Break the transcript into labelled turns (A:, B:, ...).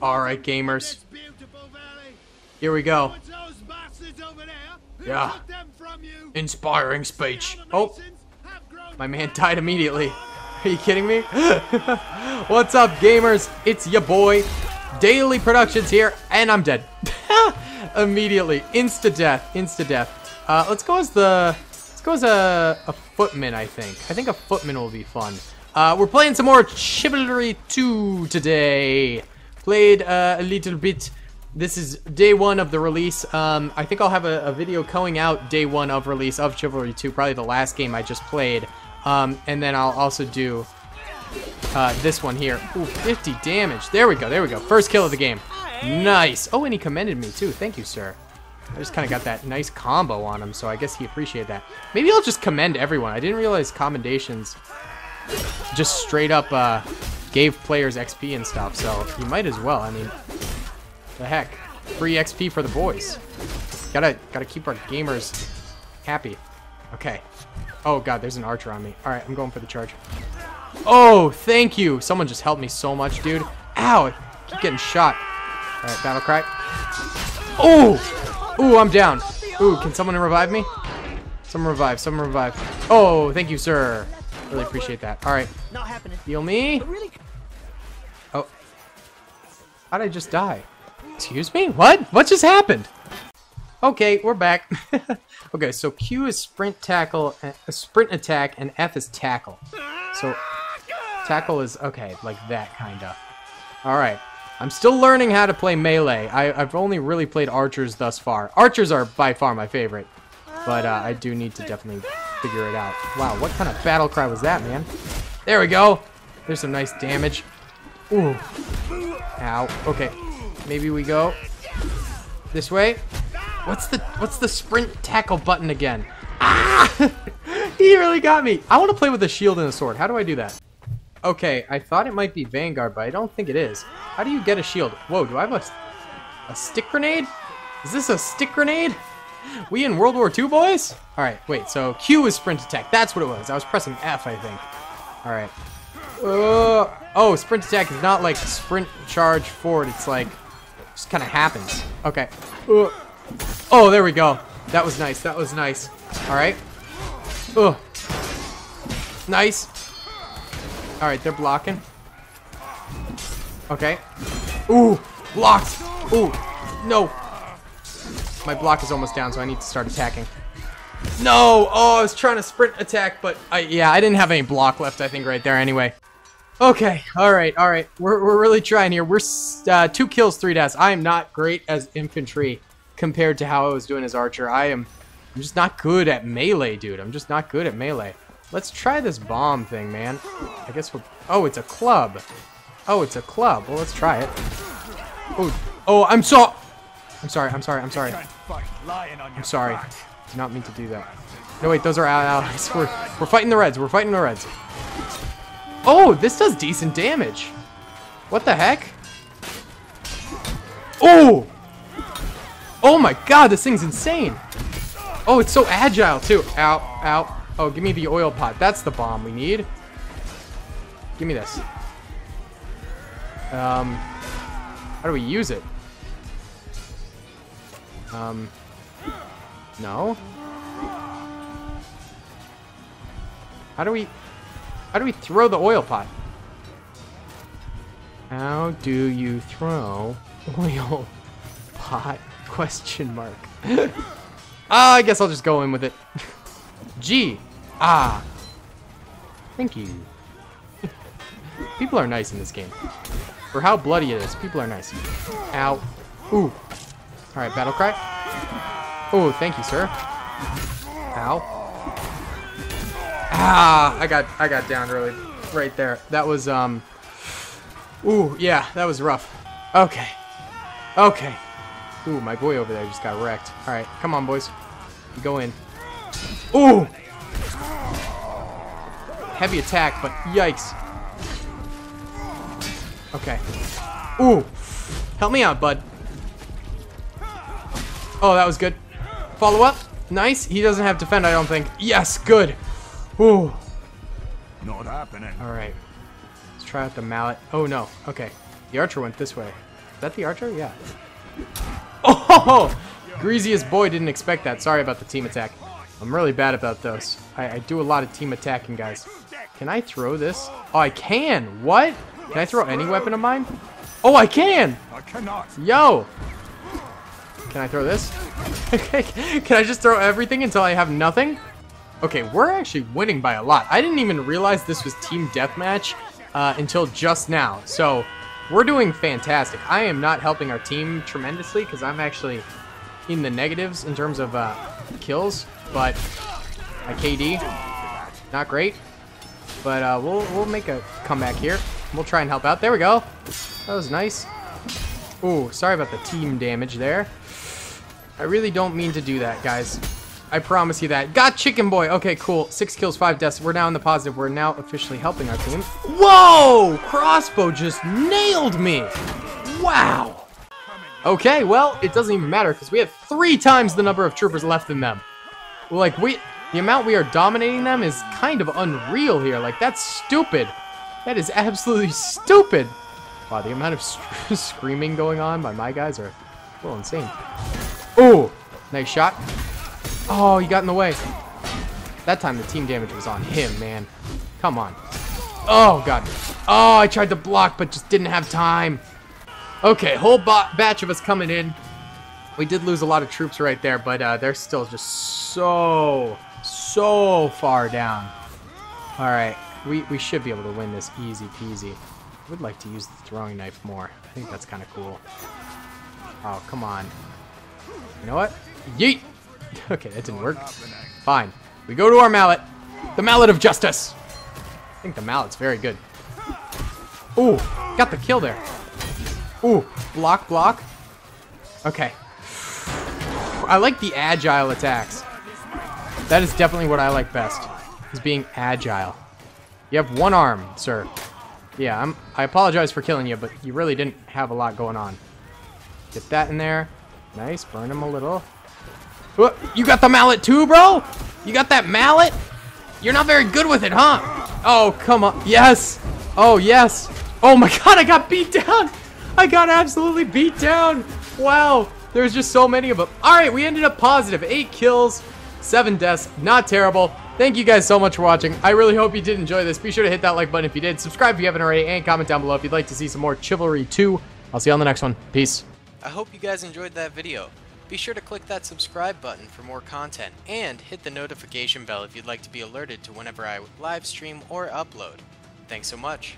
A: Alright, gamers. Here we go. Yeah. Inspiring speech. Oh, my man died immediately. Are you kidding me? What's up, gamers? It's your boy, Daley Productions here, and I'm dead. Immediately. Insta-death. Insta-death. Uh, let's go as the... Let's go as a, a footman, I think. I think a footman will be fun. Uh, we're playing some more Chivalry 2 today. Played uh, a little bit. This is day one of the release. Um, I think I'll have a, a, video going out day one of release of Chivalry 2, probably the last game I just played. Um, and then I'll also do uh, this one here. Ooh, 50 damage. There we go, there we go. First kill of the game. Nice. Oh, and he commended me too. Thank you, sir. I just kind of got that nice combo on him, so I guess he appreciated that. Maybe I'll just commend everyone. I didn't realize commendations just straight up uh, gave players XP and stuff, so you might as well. I mean, the heck. Free XP for the boys. Gotta, gotta keep our gamers happy. Okay. Oh god, there's an archer on me. Alright, I'm going for the charge. Oh, thank you. Someone just helped me so much, dude. Ow, I keep getting shot. Alright, battle cry. Oh! Ooh, I'm down. Ooh, can someone revive me? Someone revive, someone revive. Oh, thank you, sir. Really appreciate that. Alright. Not happening. Heal me. Oh. How'd I just die? Excuse me? What? What just happened? Okay, we're back. okay, so Q is sprint tackle, uh, sprint attack, and F is tackle. So tackle is okay, like that kinda. All right, I'm still learning how to play melee. I, have only really played archers thus far. Archers are by far my favorite, but uh, I do need to definitely figure it out. Wow, what kind of battle cry was that, man? There we go. There's some nice damage. Ooh. Ow. Okay. Maybe we go this way. What's the what's the sprint tackle button again? Ah! he really got me. I want to play with a shield and a sword. How do I do that? Okay, I thought it might be Vanguard, but I don't think it is. How do you get a shield? Whoa, do I have a, a stick grenade? Is this a stick grenade? We in World War II, boys? Alright, wait, so Q is sprint attack. That's what it was. I was pressing F, I think. Alright. Uh, oh, sprint attack is not like sprint charge forward. It's like, just kind of happens. Okay. Uh. Oh, there we go. That was nice. That was nice. All right. Ugh. Nice. All right, they're blocking. Okay. Ooh, blocked. Ooh, no. My block is almost down, so I need to start attacking. No! Oh, I was trying to sprint attack, but I, yeah, I didn't have any block left, I think, right there anyway. Okay, alright, alright. We're, we're really trying here. We're uh, two kills, three deaths. I am not great as infantry compared to how I was doing as archer. I am I'm just not good at melee, dude. I'm just not good at melee. Let's try this bomb thing, man. I guess we'll... Oh, it's a club. Oh, it's a club. Well, let's try it. Oh, oh, I'm so... I'm sorry, I'm sorry, I'm sorry. I'm sorry. Did not mean to do that. No, wait, those are allies. We're, we're fighting the Reds. We're fighting the Reds. Oh, this does decent damage. What the heck? Oh! Oh my god, this thing's insane. Oh, it's so agile, too. Ow, ow. Oh, give me the oil pot. That's the bomb we need. Give me this. Um, how do we use it? Um, no? How do we, how do we throw the oil pot? How do you throw oil pot? Question mark. Ah, I guess I'll just go in with it. G. Ah. Thank you. people are nice in this game. For how bloody it is, people are nice. Ow. Ooh. Alright, battle cry. Oh, thank you, sir. Ow. Ah, I got I got down really right there. That was um Ooh, yeah, that was rough. Okay. Okay. Ooh, my boy over there just got wrecked. Alright, come on, boys. Go in. Ooh! Heavy attack, but yikes. Okay. Ooh! Help me out, bud. Oh, that was good. Follow up. Nice. He doesn't have defend, I don't think. Yes, good. Ooh.
B: Not happening.
A: Alright. Let's try out the mallet. Oh, no. Okay. The archer went this way. Is that the archer? Yeah. Oh! Greasiest boy didn't expect that. Sorry about the team attack. I'm really bad about those. I, I do a lot of team attacking, guys. Can I throw this? Oh, I can. What? Can I throw any weapon of mine? Oh, I can.
B: I cannot.
A: Yo. Can I throw this? can I just throw everything until I have nothing? Okay, we're actually winning by a lot. I didn't even realize this was team deathmatch uh, until just now. So we're doing fantastic. I am not helping our team tremendously because I'm actually in the negatives in terms of uh, kills, but my KD, not great. But uh, we'll, we'll make a comeback here. We'll try and help out. There we go. That was nice. Ooh, sorry about the team damage there. I really don't mean to do that, guys. I promise you that. Got Chicken Boy. Okay, cool. Six kills, five deaths. We're now in the positive. We're now officially helping our team. Whoa! Crossbow just nailed me. Wow. Okay, well, it doesn't even matter because we have three times the number of troopers left than them. Like, we, the amount we are dominating them is kind of unreal here. Like, that's stupid. That is absolutely stupid. Wow, the amount of screaming going on by my guys are a little insane. Ooh, nice shot. Oh, he got in the way. That time the team damage was on him, man. Come on. Oh, God. Oh, I tried to block, but just didn't have time. Okay, whole batch of us coming in. We did lose a lot of troops right there, but uh, they're still just so, so far down. All right, we, we should be able to win this easy peasy. I would like to use the throwing knife more. I think that's kind of cool. Oh, come on. You know what? Yeet! Okay, that didn't work. Fine. We go to our mallet. The mallet of justice. I think the mallet's very good. Ooh, got the kill there. Ooh, block, block. Okay. I like the agile attacks. That is definitely what I like best, is being agile. You have one arm, sir. Yeah, I'm, I apologize for killing you, but you really didn't have a lot going on. Get that in there. Nice, burn him a little. What? You got the mallet too, bro? You got that mallet? You're not very good with it, huh? Oh, come on. Yes. Oh, yes. Oh my god, I got beat down. I got absolutely beat down. Wow. There's just so many of them. All right, we ended up positive. Eight kills, seven deaths. Not terrible. Thank you guys so much for watching. I really hope you did enjoy this. Be sure to hit that like button if you did. Subscribe if you haven't already, and comment down below if you'd like to see some more Chivalry 2. I'll see you on the next one. Peace.
C: I hope you guys enjoyed that video. Be sure to click that subscribe button for more content, and hit the notification bell if you'd like to be alerted to whenever I live stream or upload. Thanks so much.